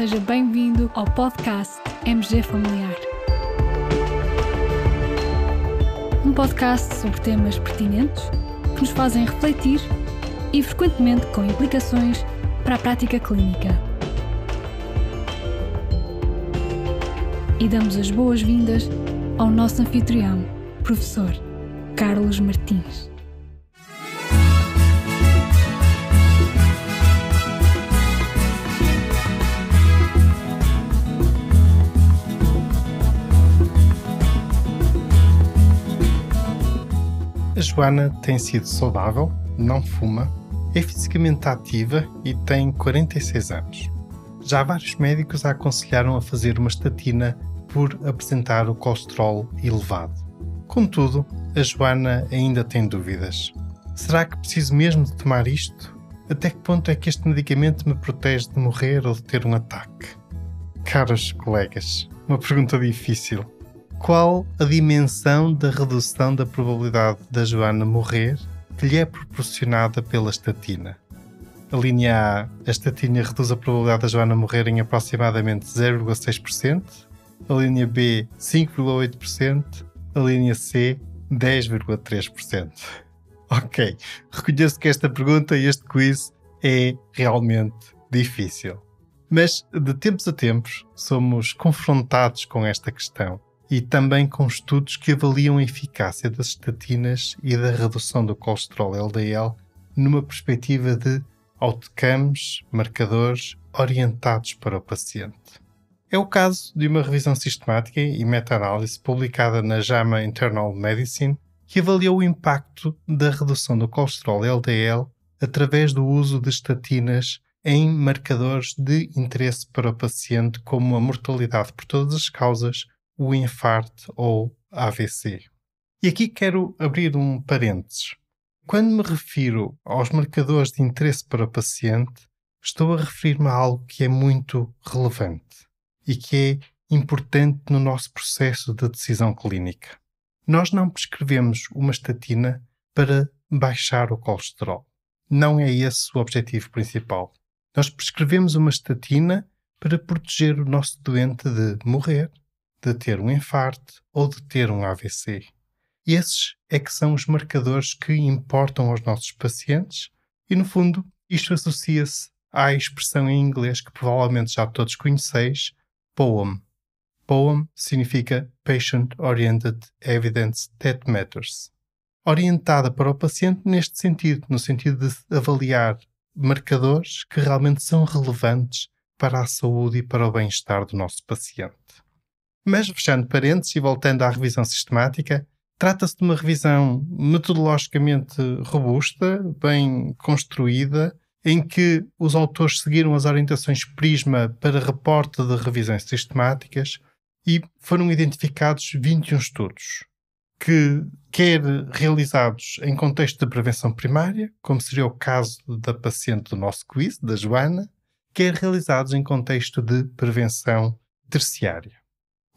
seja bem-vindo ao podcast MG Familiar. Um podcast sobre temas pertinentes que nos fazem refletir e frequentemente com implicações para a prática clínica. E damos as boas-vindas ao nosso anfitrião, professor Carlos Martins. Joana tem sido saudável, não fuma, é fisicamente ativa e tem 46 anos. Já vários médicos a aconselharam a fazer uma estatina por apresentar o colesterol elevado. Contudo, a Joana ainda tem dúvidas. Será que preciso mesmo de tomar isto? Até que ponto é que este medicamento me protege de morrer ou de ter um ataque? Caros colegas, uma pergunta difícil qual a dimensão da redução da probabilidade da Joana morrer que lhe é proporcionada pela estatina. A linha A, a estatina reduz a probabilidade da Joana morrer em aproximadamente 0,6%, a linha B, 5,8%, a linha C, 10,3%. Ok, reconheço que esta pergunta e este quiz é realmente difícil. Mas de tempos a tempos somos confrontados com esta questão e também com estudos que avaliam a eficácia das estatinas e da redução do colesterol LDL numa perspectiva de outcomes, marcadores orientados para o paciente. É o caso de uma revisão sistemática e meta-análise publicada na JAMA Internal Medicine que avaliou o impacto da redução do colesterol LDL através do uso de estatinas em marcadores de interesse para o paciente, como a mortalidade por todas as causas, o infarto ou AVC. E aqui quero abrir um parênteses. Quando me refiro aos marcadores de interesse para o paciente, estou a referir-me a algo que é muito relevante e que é importante no nosso processo de decisão clínica. Nós não prescrevemos uma estatina para baixar o colesterol. Não é esse o objetivo principal. Nós prescrevemos uma estatina para proteger o nosso doente de morrer de ter um infarto ou de ter um AVC. Esses é que são os marcadores que importam aos nossos pacientes e, no fundo, isto associa-se à expressão em inglês que provavelmente já todos conheceis, POEM. POEM significa Patient Oriented Evidence That Matters. Orientada para o paciente neste sentido, no sentido de avaliar marcadores que realmente são relevantes para a saúde e para o bem-estar do nosso paciente. Mas, fechando parênteses e voltando à revisão sistemática, trata-se de uma revisão metodologicamente robusta, bem construída, em que os autores seguiram as orientações Prisma para reporte de revisões sistemáticas e foram identificados 21 estudos, que quer realizados em contexto de prevenção primária, como seria o caso da paciente do nosso quiz, da Joana, quer realizados em contexto de prevenção terciária.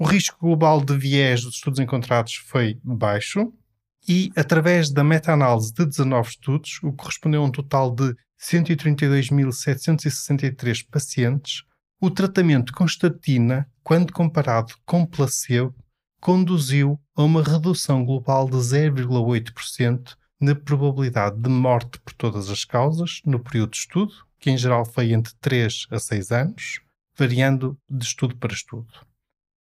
O risco global de viés dos estudos encontrados foi baixo e, através da meta-análise de 19 estudos, o que correspondeu a um total de 132.763 pacientes, o tratamento com estatina, quando comparado com placebo, conduziu a uma redução global de 0,8% na probabilidade de morte por todas as causas no período de estudo, que em geral foi entre 3 a 6 anos, variando de estudo para estudo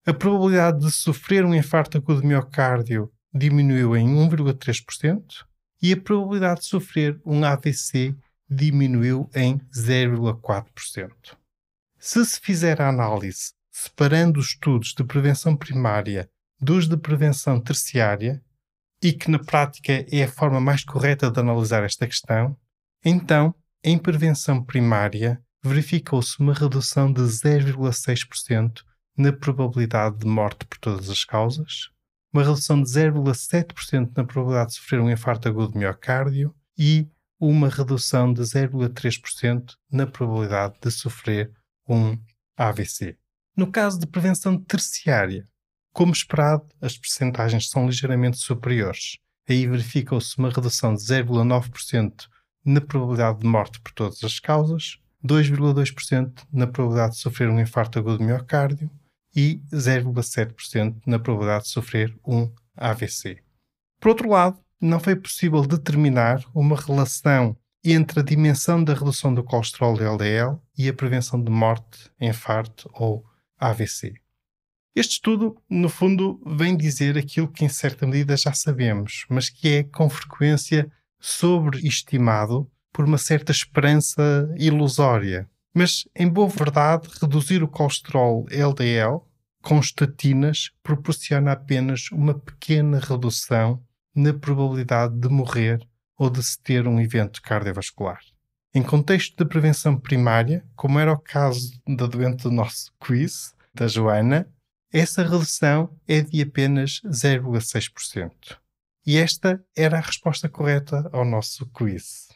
a probabilidade de sofrer um infarto agudo de miocárdio diminuiu em 1,3% e a probabilidade de sofrer um AVC diminuiu em 0,4%. Se se fizer a análise separando os estudos de prevenção primária dos de prevenção terciária, e que na prática é a forma mais correta de analisar esta questão, então, em prevenção primária, verificou-se uma redução de 0,6% na probabilidade de morte por todas as causas, uma redução de 0,7% na probabilidade de sofrer um infarto agudo de miocárdio e uma redução de 0,3% na probabilidade de sofrer um AVC. No caso de prevenção terciária, como esperado, as percentagens são ligeiramente superiores. Aí verificou-se uma redução de 0,9% na probabilidade de morte por todas as causas, 2,2% na probabilidade de sofrer um infarto agudo de miocárdio e 0,7% na probabilidade de sofrer um AVC. Por outro lado, não foi possível determinar uma relação entre a dimensão da redução do colesterol LDL e a prevenção de morte, infarto ou AVC. Este estudo, no fundo, vem dizer aquilo que em certa medida já sabemos, mas que é com frequência sobreestimado por uma certa esperança ilusória. Mas, em boa verdade, reduzir o colesterol LDL com estatinas proporciona apenas uma pequena redução na probabilidade de morrer ou de se ter um evento cardiovascular. Em contexto de prevenção primária, como era o caso da doente do nosso quiz, da Joana, essa redução é de apenas 0,6%. E esta era a resposta correta ao nosso quiz.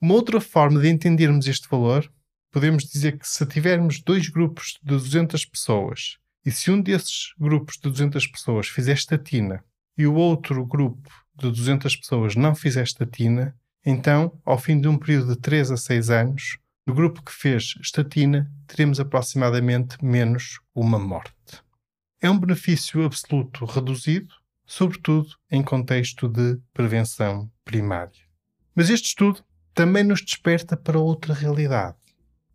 Uma outra forma de entendermos este valor, podemos dizer que se tivermos dois grupos de 200 pessoas e se um desses grupos de 200 pessoas fizer estatina e o outro grupo de 200 pessoas não fizer estatina, então, ao fim de um período de 3 a 6 anos, no grupo que fez estatina, teremos aproximadamente menos uma morte. É um benefício absoluto reduzido, sobretudo em contexto de prevenção primária. Mas este estudo também nos desperta para outra realidade.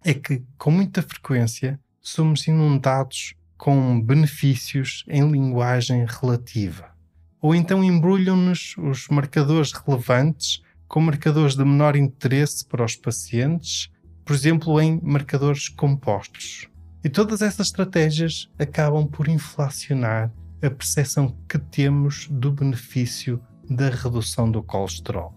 É que, com muita frequência, somos inundados com benefícios em linguagem relativa. Ou então embrulham-nos os marcadores relevantes com marcadores de menor interesse para os pacientes, por exemplo, em marcadores compostos. E todas essas estratégias acabam por inflacionar a percepção que temos do benefício da redução do colesterol.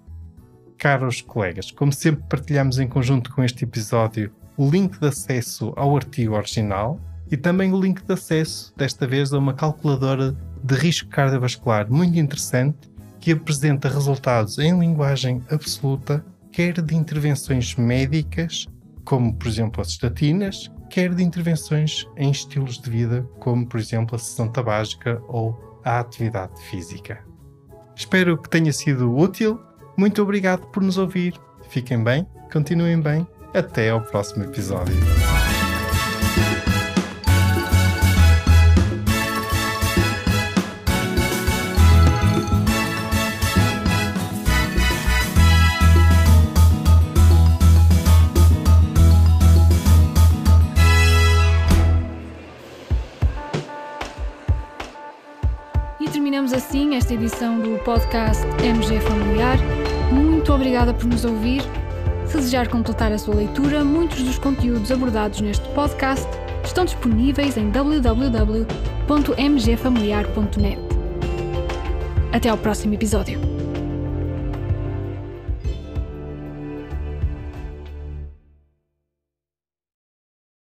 Caros colegas, como sempre partilhamos em conjunto com este episódio o link de acesso ao artigo original e também o link de acesso, desta vez, a uma calculadora de risco cardiovascular muito interessante que apresenta resultados em linguagem absoluta, quer de intervenções médicas, como por exemplo as estatinas, quer de intervenções em estilos de vida, como por exemplo a sessão tabágica ou a atividade física. Espero que tenha sido útil. Muito obrigado por nos ouvir. Fiquem bem, continuem bem. Até ao próximo episódio. terminamos assim esta edição do podcast MG Familiar. Muito obrigada por nos ouvir. Se desejar completar a sua leitura, muitos dos conteúdos abordados neste podcast estão disponíveis em www.mgfamiliar.net. Até ao próximo episódio.